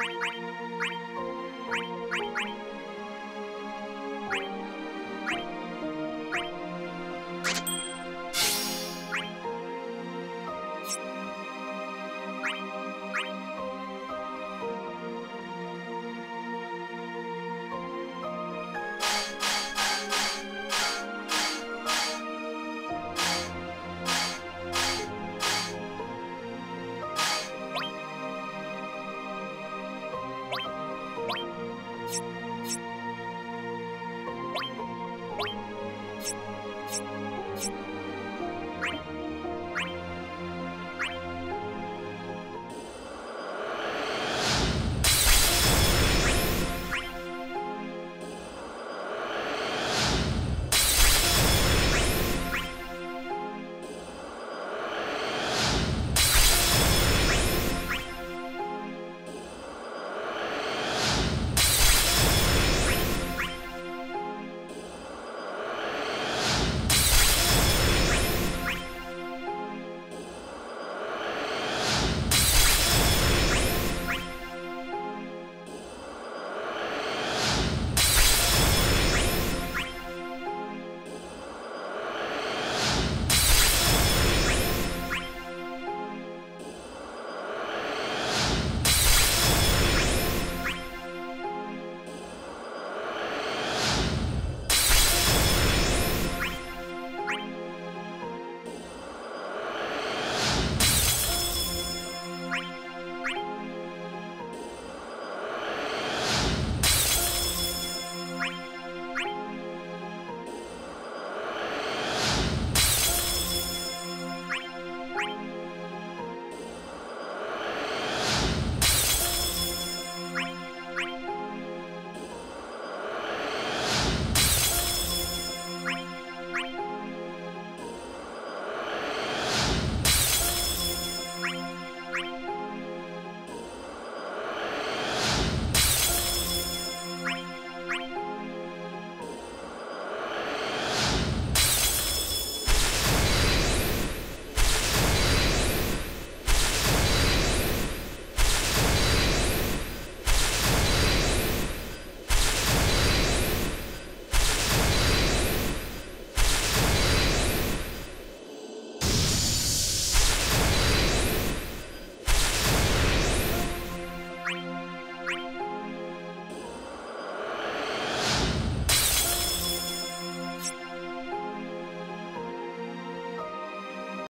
you.